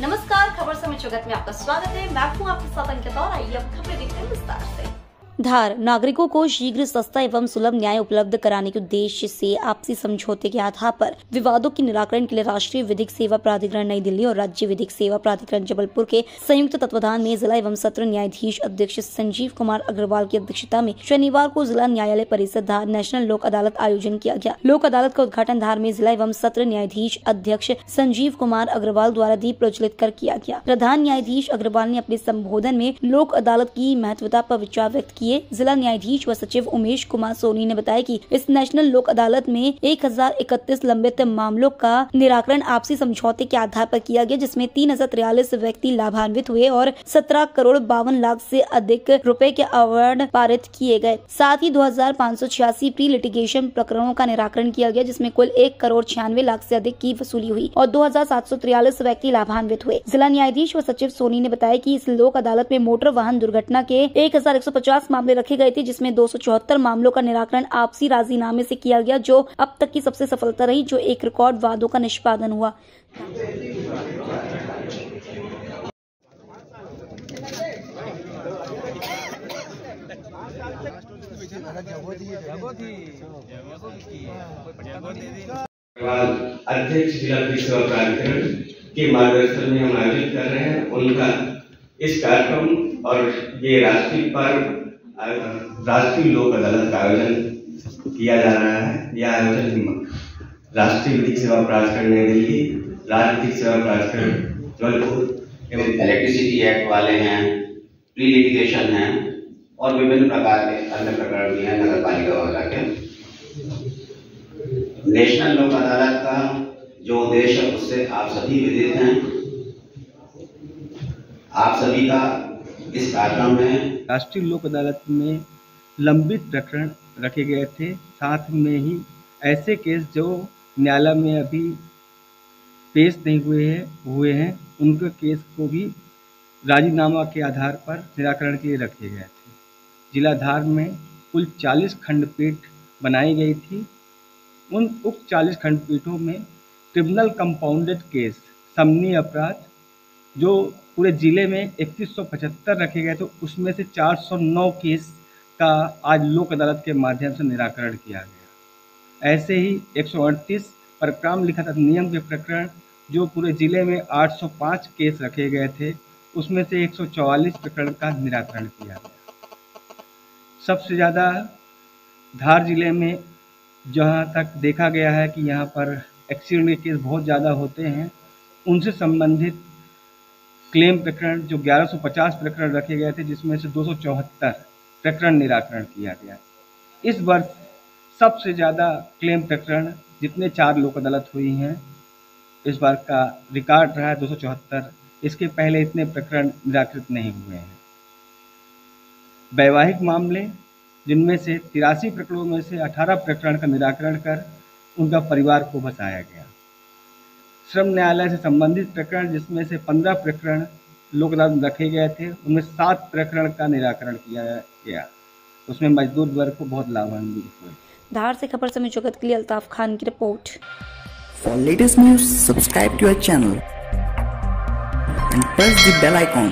नमस्कार, खबर समय जगत में आपका स्वागत है। मैं हूँ आपके साथ अंकिता और आइए अब खबरें देखते हैं विस्तार से। धार, नागरिकों को शीघ्र सस्ता एवं सुलभ न्याय उपलब्ध कराने के उद्देश्य से आपसी समझौते के आधार पर विवादों के निराकरण के लिए राष्ट्रीय विधिक सेवा प्राधिकरण नई दिल्ली और राज्य विधिक सेवा प्राधिकरण जबलपुर के संयुक्त तत्वाधान में जिला एवं सत्र न्यायाधीश अध्यक्ष संजीव कुमार अग्रवाल की अध्यक्षता में शनिवार को जिला न्यायालय परिषद धार नेशनल लोक अदालत आयोजन किया गया। लोक अदालत का उद्घाटन धार में जिला एवं सत्र न्यायाधीश अध्यक्ष संजीव कुमार अग्रवाल द्वारा दीप प्रज्वलित कर किया गया। प्रधान न्यायाधीश अग्रवाल ने अपने संबोधन में लोक अदालत की महत्वता पर विचार व्यक्त किया। किए जिला न्यायाधीश व सचिव उमेश कुमार सोनी ने बताया कि इस नेशनल लोक अदालत में एक हज़ार इकतीस लंबित मामलों का निराकरण आपसी समझौते के आधार पर किया गया, जिसमें तीन व्यक्ति लाभान्वित हुए और सत्रह करोड़ बावन लाख से अधिक रुपए के अवार्ड पारित किए गए। साथ ही दो प्री लिटिगेशन प्रकरणों का निराकरण किया गया, जिसमें कुल एक करोड़ छियानवे लाख से अधिक की वसूली हुई और दो व्यक्ति लाभान्वित हुए। जिला न्यायाधीश व सचिव सोनी ने बताया की इस लोक अदालत में मोटर वाहन दुर्घटना के एक हज़ार एक सौ पचास मामले रखे गए थे, जिसमें दो सौ चौहत्तर मामलों का निराकरण आपसी राजीनामे से किया गया, जो अब तक की सबसे सफलता रही, जो एक रिकॉर्ड वादों का निष्पादन हुआ। अध्यक्ष जिला प्राधिकरण के मार्गदर्शन में हम आयोजित कर रहे हैं। उनका इस कार्यक्रम और ये राष्ट्रीय पर्व राष्ट्रीय लोक अदालत का आयोजन किया जा रहा है। यह आयोजन राष्ट्रीय विधिक सेवा प्राधिकरण नई दिल्ली, राज्य विधिक सेवा प्राधिकरण जबलपुर एवं इलेक्ट्रिसिटी एक्ट वाले हैं प्री लिटिगेशन हैं, और विभिन्न प्रकार के अन्य प्रकरण भी हैं नगर पालिका वगैरह के नेशनल लोक अदालत का जो उद्देश्य उससे आप सभी विदित हैं। आप सभी का इस में राष्ट्रीय लोक अदालत में लंबित प्रकरण रखे गए थे। साथ में ही ऐसे केस जो न्यायालय में अभी पेश नहीं हुए हैं हुए हैं, उनके केस को भी राजीनामा के आधार पर निराकरण के लिए रखे गए थे। जिला धार में कुल 40 खंडपीठ बनाई गई थी। उन उक्त 40 खंडपीठों में क्रिमिनल कंपाउंडेड केस समनी अपराध जो पूरे ज़िले में इकतीस रखे गए थे उसमें से 409 केस का आज लोक अदालत के माध्यम से निराकरण किया गया। ऐसे ही एक पर लिखा था नियम के प्रकरण, जो पूरे ज़िले में 805 केस रखे गए थे, उसमें से 144 प्रकरण का निराकरण किया गया। सबसे ज़्यादा धार ज़िले में जहाँ तक देखा गया है कि यहाँ पर एक्सीडेंट के केस बहुत ज़्यादा होते हैं, उनसे संबंधित क्लेम प्रकरण, जो 1150 प्रकरण रखे गए थे, जिसमें से दो सौ चौहत्तर प्रकरण निराकरण किया गया इस वर्ष सबसे ज़्यादा क्लेम प्रकरण जितने चार लोक अदालत हुई हैं, इस बार का रिकॉर्ड रहा है दो सौ चौहत्तर। इसके पहले इतने प्रकरण निराकृत नहीं हुए हैं। वैवाहिक मामले, जिनमें से तिरासी प्रकरणों में से 18 प्रकरण का निराकरण कर उनका परिवार को बचाया गया। श्रम न्यायालय से संबंधित प्रकरण जिसमें से पंद्रह प्रकरण लोक अदालत रखे गए थे उनमें सात प्रकरण का निराकरण किया गया। उसमें मजदूर वर्ग को बहुत लाभान्वित हुए। धार से खबर समय जगत के लिए अल्ताफ खान की report. For latest news subscribe to our channel and press the bell icon